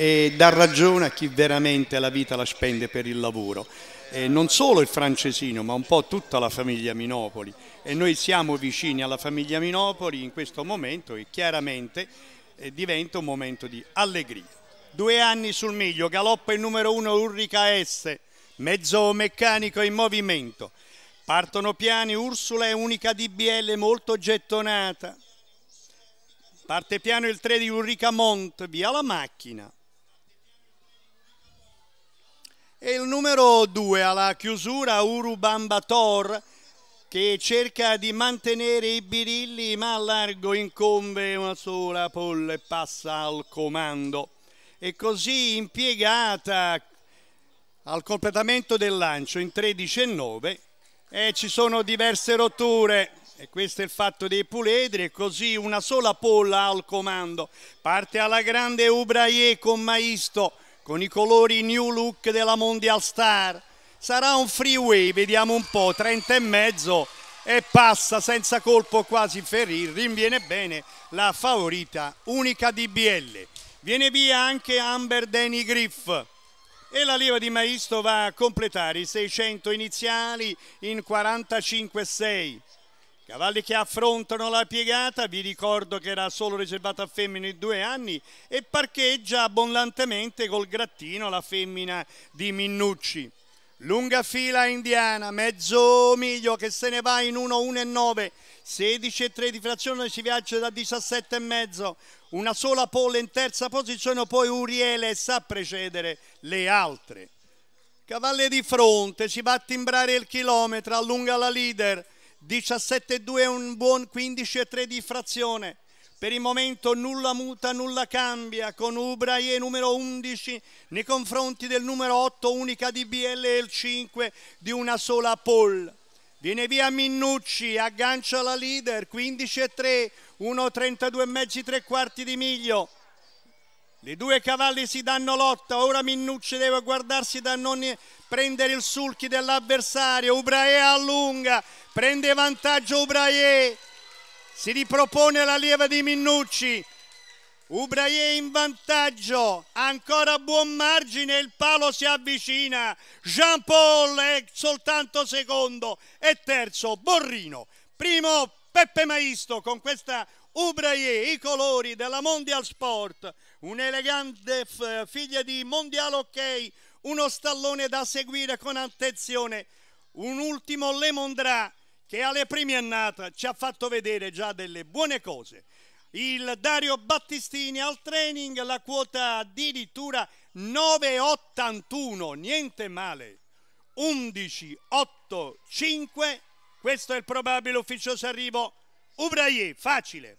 e dà ragione a chi veramente la vita la spende per il lavoro. E non solo il francesino, ma un po' tutta la famiglia Minopoli. E noi siamo vicini alla famiglia Minopoli in questo momento e chiaramente eh, diventa un momento di allegria. Due anni sul miglio, galoppa il numero uno Urrica S, mezzo meccanico in movimento. Partono piani, Ursula è unica DBL molto gettonata. Parte piano il 3 di Ulrica Mont, via la macchina. E il numero 2 alla chiusura Urubamba Tor che cerca di mantenere i birilli ma a largo incombe una sola polla e passa al comando. E così impiegata al completamento del lancio in 13 e 9 e ci sono diverse rotture e questo è il fatto dei puledri e così una sola polla al comando parte alla grande Ubraie con Maisto con i colori new look della Mondial Star. Sarà un freeway vediamo un po' 30 e mezzo e passa senza colpo quasi Ferri rinviene bene la favorita unica DBL viene via anche Amber Danny Griff. E la leva di Maisto va a completare i 600 iniziali in 45-6. Cavalli che affrontano la piegata, vi ricordo che era solo riservata a femmine due anni e parcheggia abbondantemente col grattino la femmina di Minnucci. Lunga fila indiana, mezzo miglio che se ne va in 1, 1 e 9, 16 e 3 di frazione si viaggia da 17 e mezzo, una sola pole in terza posizione, poi Uriele sa precedere le altre. Cavalli di fronte, si va a timbrare il chilometro, allunga la leader, 17,2 un buon 15,3 di frazione. Per il momento nulla muta, nulla cambia, con Ubraie numero 11 nei confronti del numero 8 unica di BL e il 5 di una sola pole. Viene via Minnucci, aggancia la leader, 15 e 3, 1,32 e mezzi, tre quarti di miglio. I due cavalli si danno lotta, ora Minnucci deve guardarsi da non prendere il sulchi dell'avversario, Ubraie allunga, prende vantaggio Ubraie, si ripropone la lieva di Minnucci, Ubraie in vantaggio, ancora buon margine, il palo si avvicina, Jean Paul è soltanto secondo e terzo Borrino, primo Peppe Maisto con questa Ubraie, i colori della Mondial Sport, un'elegante figlia di Mondial Ok, uno stallone da seguire con attenzione, un ultimo Lemondra che alle prime annate ci ha fatto vedere già delle buone cose. Il Dario Battistini al training, la quota addirittura 9,81, niente male. 11, 8, 5, questo è il probabile ufficioso arrivo Ubraie, facile.